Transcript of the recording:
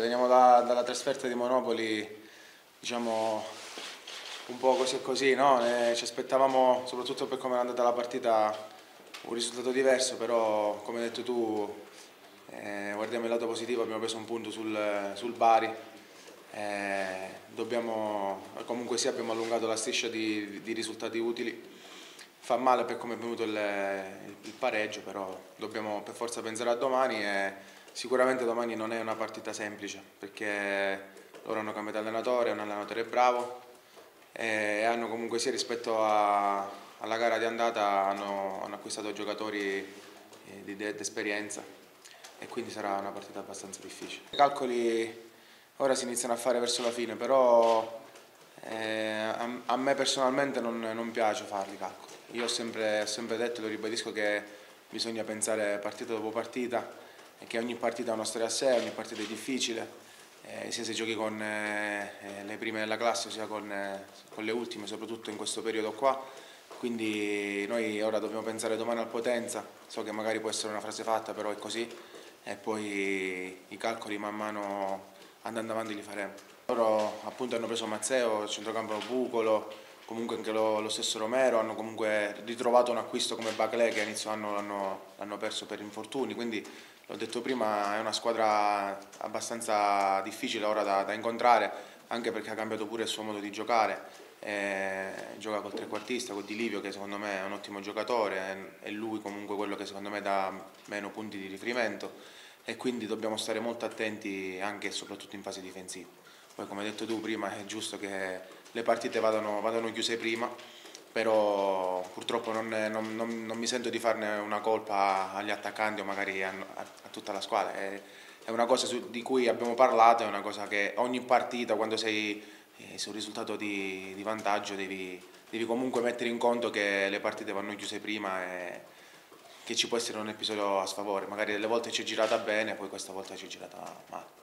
Veniamo da, dalla trasferta di Monopoli, diciamo un po' così e così, no? Ci aspettavamo, soprattutto per come è andata la partita, un risultato diverso, però come hai detto tu, eh, guardiamo il lato positivo, abbiamo preso un punto sul, sul Bari, eh, dobbiamo, comunque sì abbiamo allungato la striscia di, di risultati utili, fa male per come è venuto il, il, pareggio, però dobbiamo per forza pensare a domani e sicuramente domani non è una partita semplice perché loro hanno cambiato allenatore, un allenatore bravo e hanno comunque sia rispetto a, alla gara di andata hanno, hanno acquistato giocatori eh, di, di esperienza e quindi sarà una partita abbastanza difficile. I calcoli ora si iniziano a fare verso la fine, però eh, a, a, me personalmente non, non piace farli calcoli. Io ho sempre, ho sempre detto e lo ribadisco che bisogna pensare partita dopo partita che ogni partita ha una storia a sé, ogni partita è difficile, eh, sia se giochi con eh, eh le prime della classe sia con, eh, con, le ultime, soprattutto in questo periodo qua. Quindi noi ora dobbiamo pensare domani al Potenza, so che magari può essere una frase fatta, però è così, e poi i calcoli man mano andando avanti li faremo. Loro appunto hanno preso Mazzeo, centrocampo Bucolo, comunque anche lo, lo, stesso Romero, hanno comunque ritrovato un acquisto come Bacle che a inizio anno l'hanno perso per infortuni, quindi l'ho detto prima è una squadra abbastanza difficile ora da, da incontrare, anche perché ha cambiato pure il suo modo di giocare, eh, gioca col trequartista, con Di Livio che secondo me è un ottimo giocatore, è lui comunque quello che secondo me dà meno punti di riferimento e quindi dobbiamo stare molto attenti anche e soprattutto in fase difensiva. Poi come hai detto tu prima è giusto che le partite vadano, vadano chiuse prima, però purtroppo non, non, non, non, mi sento di farne una colpa agli attaccanti o magari a, a, tutta la squadra. È, è una cosa su, di cui abbiamo parlato, è una cosa che ogni partita quando sei eh, sul risultato di, di vantaggio devi, devi, comunque mettere in conto che le partite vanno chiuse prima e che ci può essere un episodio a sfavore. Magari delle volte ci è girata bene, poi questa volta ci è girata male.